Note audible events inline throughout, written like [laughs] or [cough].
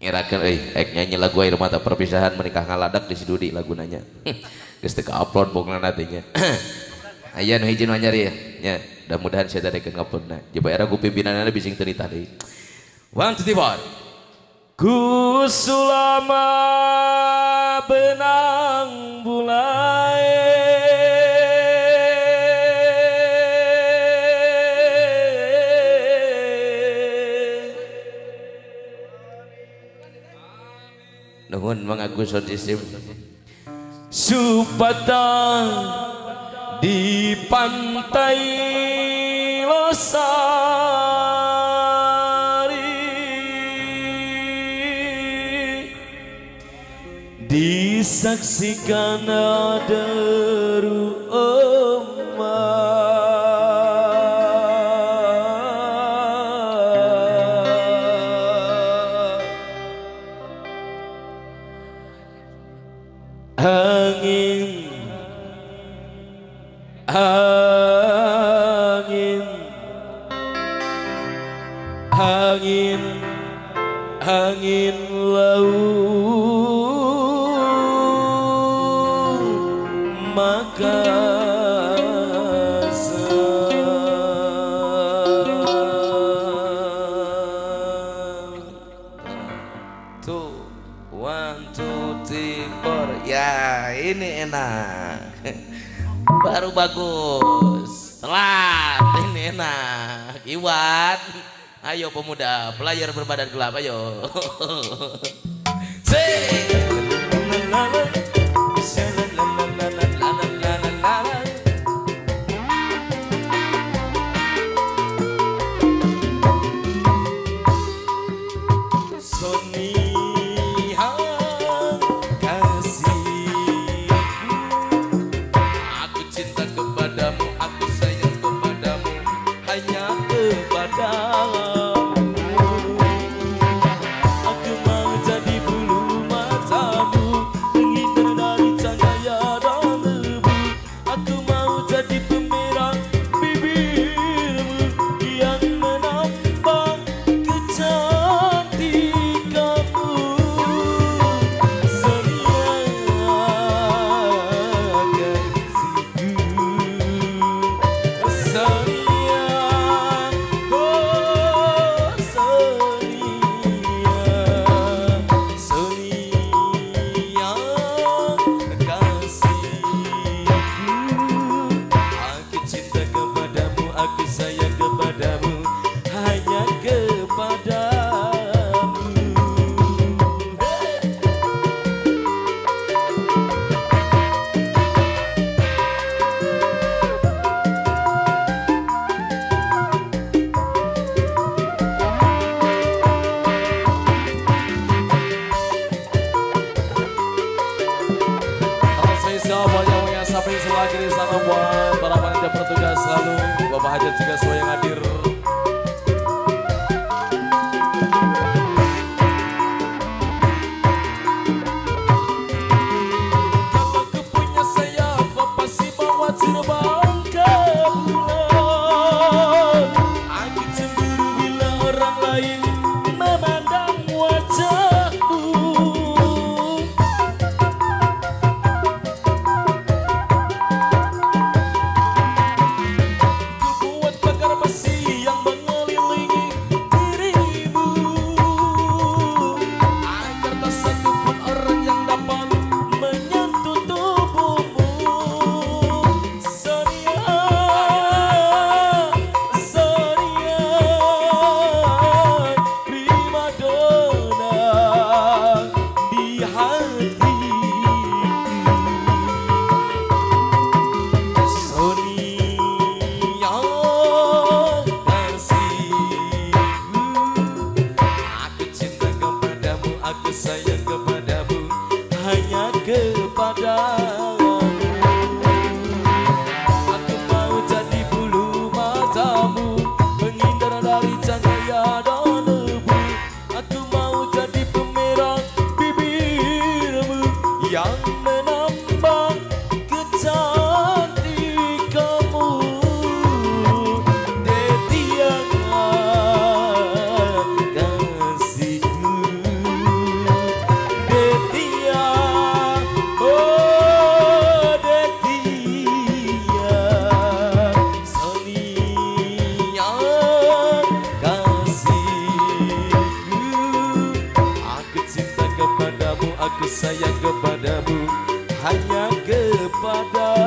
ngirakan eh ek nyanyi lagu air mata perpisahan menikah ngaladak di sidudi lagu nanya [laughs] geus teu upload pokokna nantinya [clears throat] aya nu hiji nu anyar ya nya. Mudah-mudahan saya tadi ke nguploadna coba era ku pimpinanna bising teu tadi one two three ku sulama benang Nuhun mengaku Agus Supatang di pantai Losari. Disaksikan ada angin. Angin. Angin laut. Maka One, two, three, four. Ya, ini enak bagus. Telat ini enak. Iwan ayo pemuda pelajar berbadan gelap ayo [laughs] Sanggawa, para wanita bertugas Selalu Bapak Hajar juga semua yang hadir. Aku mau jadi bulu matamu Menghindar dari cahaya dan debu Aku mau jadi pemerah bibirmu Yang aku sayang kepadamu hanya kepadamu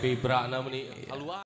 Tapi berak namanya haluan.